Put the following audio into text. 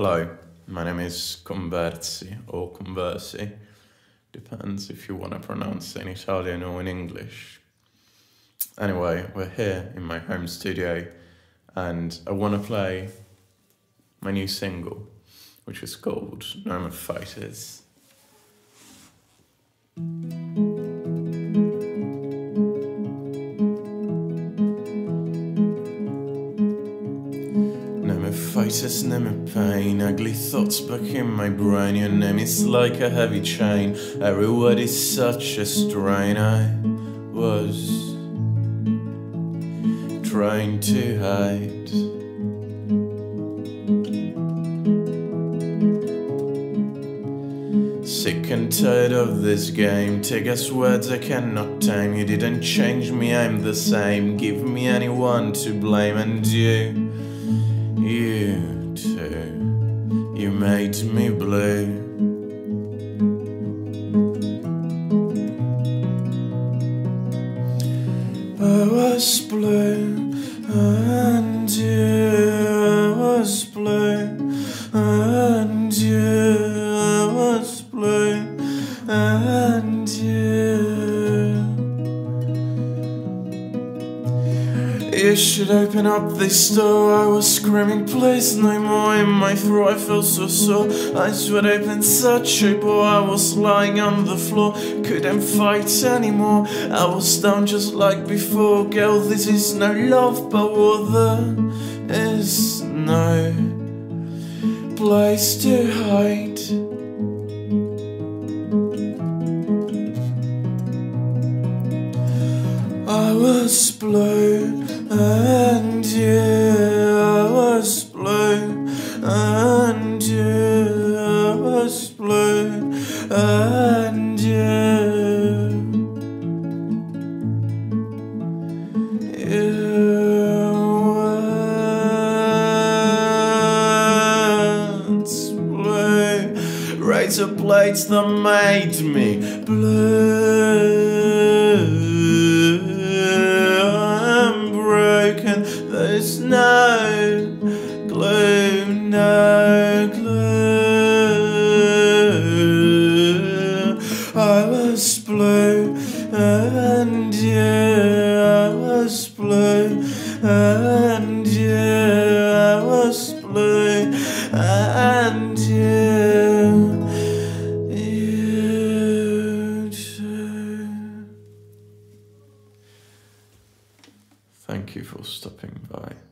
Hello, my name is Conversi or Conversi. Depends if you want to pronounce it in Italian or in English. Anyway, we're here in my home studio and I want to play my new single, which is called No Fighters. Fighters, no more pain. Ugly thoughts back in my brain. Your name is like a heavy chain. Every word is such a strain. I was trying to hide. Sick and tired of this game. Take us words I cannot tame. You didn't change me, I'm the same. Give me anyone to blame, and you, you too. You made me blue. I was blue, and you I was blue, and you I was blue, and you. You should open up this door. I was screaming, please, no more in my throat. I felt so sore. Eyes wide open, such a bore. I was lying on the floor, couldn't fight anymore. I was down just like before. Girl, this is no love, but what there is no place to hide. I was blue and you I was blue and you I was blue and you you weren't blue razor blades that made me blue no no. I was blue and you, I was blue and you, I was blue and you. you too. Thank you for stopping by.